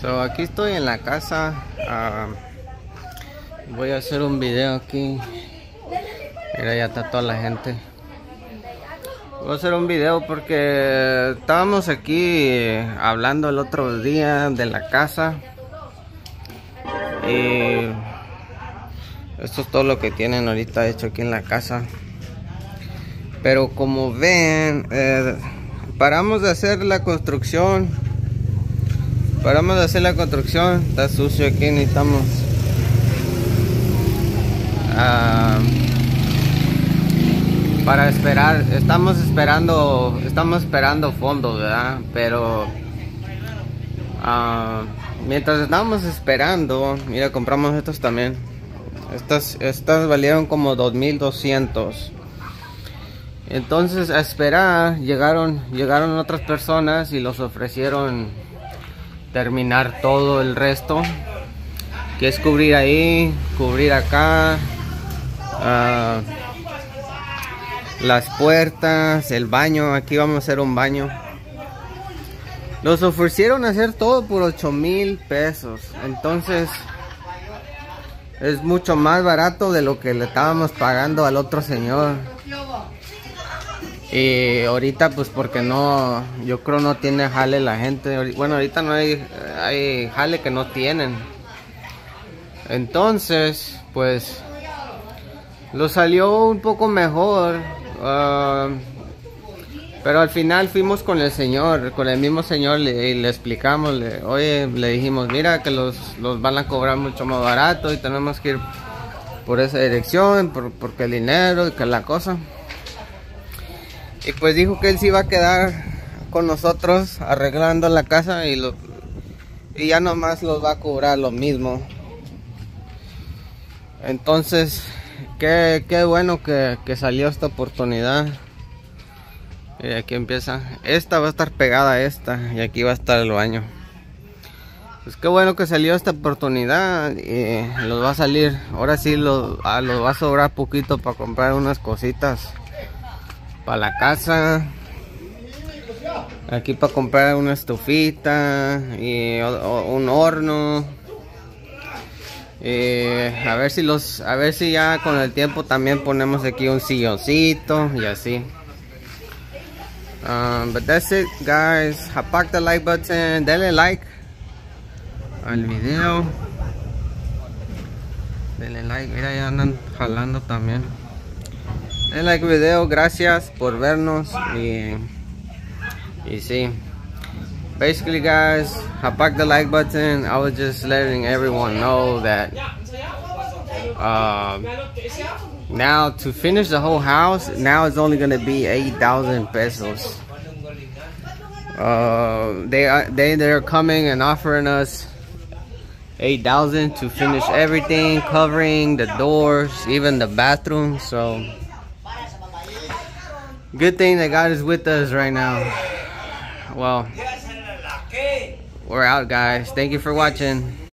So, aquí estoy en la casa. ah, voy a hacer un video aquí. Mira, ya está toda la gente. Voy a hacer un video porque estábamos aquí hablando el otro día de la casa. Y esto es todo lo que tienen ahorita hecho aquí en la casa. Pero como ven, eh, paramos de hacer la construcción. Paramos de hacer la construcción. Está sucio aquí, necesitamos. ah, para esperar, estamos esperando, estamos esperando fondos, ¿verdad? Pero ah, mientras estábamos esperando, mira, compramos estos también. Estas, estas valieron como 2200. Entonces a esperar llegaron llegaron otras personas y los ofrecieron terminar todo el resto que es cubrir ahí cubrir acá ah, las puertas el baño aquí vamos a hacer un baño. Los ofrecieron hacer todo por 8 mil pesos entonces es mucho más barato de lo que le estábamos pagando al otro señor y ahorita pues porque no, yo creo no tiene jale la gente. Bueno, ahorita no hay, hay jale que no tienen. Entonces, pues, lo salió un poco mejor. ah, pero al final fuimos con el señor, con el mismo señor le- y le explicamos, le, oye, le dijimos, mira que los, los van a cobrar mucho más barato y tenemos que ir por esa dirección, por, porque el dinero y que la cosa. Y pues dijo que él se iba a quedar con nosotros arreglando la casa y lo y ya nomás los va a cobrar lo mismo. Entonces, qué, qué bueno que, que salió esta oportunidad. Y aquí empieza. Esta va a estar pegada a esta y aquí va a estar el baño. Pues qué bueno que salió esta oportunidad y los va a salir. Ahora sí los, ah, los va a sobrar poquito para comprar unas cositas para la casa. Aquí para comprar una estufita y un horno. Y a ver si los, a ver si ya con el tiempo también ponemos aquí un silloncito y así. Um, but that's it, guys. Apac the like button, denle like al video. Denle like, mira ya andan jalando también. Denle like video, gracias por vernos y, y sí. Basically guys, apac the like button. I was just letting everyone know that uh, now to finish the whole house, now it's only gonna be 8,000 pesos. Uh, they are they they're coming and offering us 8,000 to finish everything, covering the doors, even the bathroom. So good thing that God is with us right now. Well, we're out, guys. Thank you for watching.